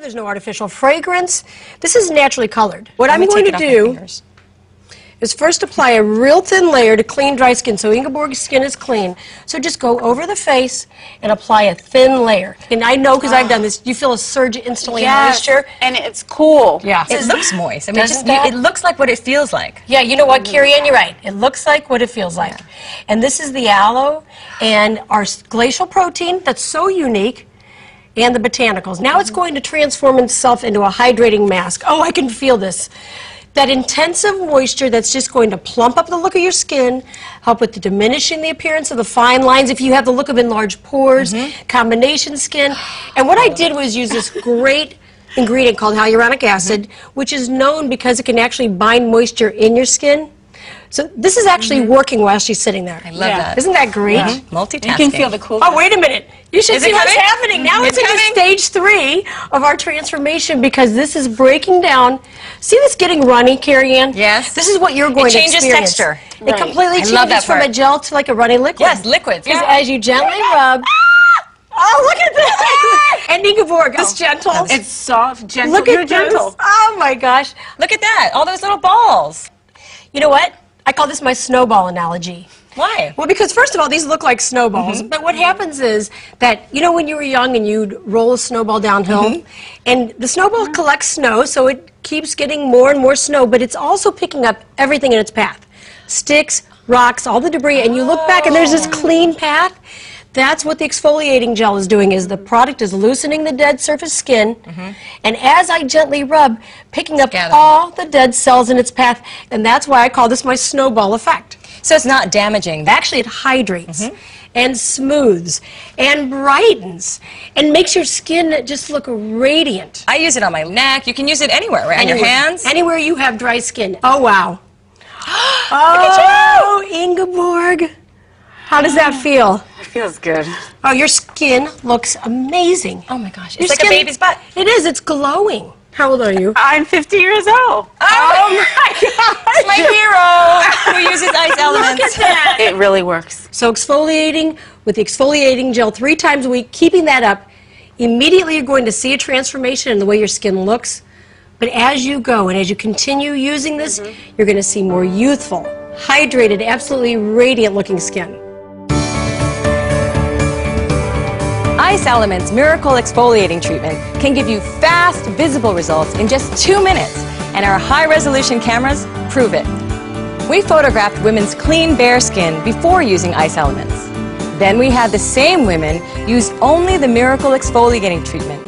There's no artificial fragrance. This is naturally colored. What I'm going to it off my do is first apply a real thin layer to clean dry skin so Ingeborg's skin is clean. So just go over the face and apply a thin layer. And I know because I've done this, you feel a surge instantly in moisture. and it's cool. Yeah. It looks moist. I mean, it, just, you- it looks like what it feels like. Yeah, you know what, mm-hmm. Carrie Ann, you're right. It looks like what it feels like. And this is the aloe and our glacial protein that's so unique and the botanicals. Now it's going to transform itself into a hydrating mask. Oh, I can feel this. That intensive moisture that's just going to plump up the look of your skin, help with the diminishing the appearance of the fine lines if you have the look of enlarged pores, mm-hmm. combination skin. And what I did was use this great ingredient called hyaluronic acid, which is known because it can actually bind moisture in your skin. So this is actually mm-hmm. working while she's sitting there. I love Yeah. that. Isn't that great? Mm-hmm. Multitasking. You can feel the cool. Oh, wait a minute. You should Is see it what's coming? happening. Now it's, It's in coming? stage three of our transformation because this is breaking down. See this getting runny, Carrie Ann? Yes. This is what you're going to do. It changes experience. texture. It Right. completely I changes love that from a part. gel to like a runny liquid. Yes, liquids. Because Yeah. as you gently rub. Oh, look at this! and Ingeborg, this gentle. It's soft, gentle. Look You're at gentle. this. Oh my gosh. Look at that. All those little balls. You know what? I call this my snowball analogy. Why? Well, because first of all, these look like snowballs. Mm-hmm. But what happens is that, you know, when you were young and you'd roll a snowball downhill, Mm-hmm. and the snowball collects snow, so it keeps getting more and more snow, but it's also picking up everything in its path sticks, rocks, all the debris, and you look back and there's this Oh. clean path. That's what the exfoliating gel is doing is the product is loosening the dead surface skin and as I gently rub picking up all the dead cells in its path and that's why I call this my snowball effect. So it's not damaging. Actually, it hydrates Mm-hmm. and smooths and brightens and makes your skin just look radiant. I use it on my neck. You can use it anywhere, right? On your hands. Anywhere you have dry skin. Oh, wow. oh, Ingeborg. How does that feel? It feels good. Oh, your skin looks amazing. Oh my gosh. Your It's like a baby's butt. It is. It's glowing. How old are you? I'm 50 years old. Oh, oh my gosh. my hero who uses ice elements. Look at that. It really works. So exfoliating with the exfoliating gel three times a week, keeping that up, immediately you're going to see a transformation in the way your skin looks. But as you go and as you continue using this, mm-hmm. you're going to see more youthful, hydrated, absolutely radiant looking skin. Ice Elements Miracle Exfoliating Treatment can give you fast, visible results in just two minutes, and our high resolution cameras prove it. We photographed women's clean, bare skin before using Ice Elements. Then we had the same women use only the Miracle Exfoliating Treatment